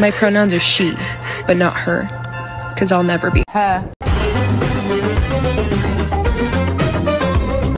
My pronouns are she, but not her. Because I'll never be her.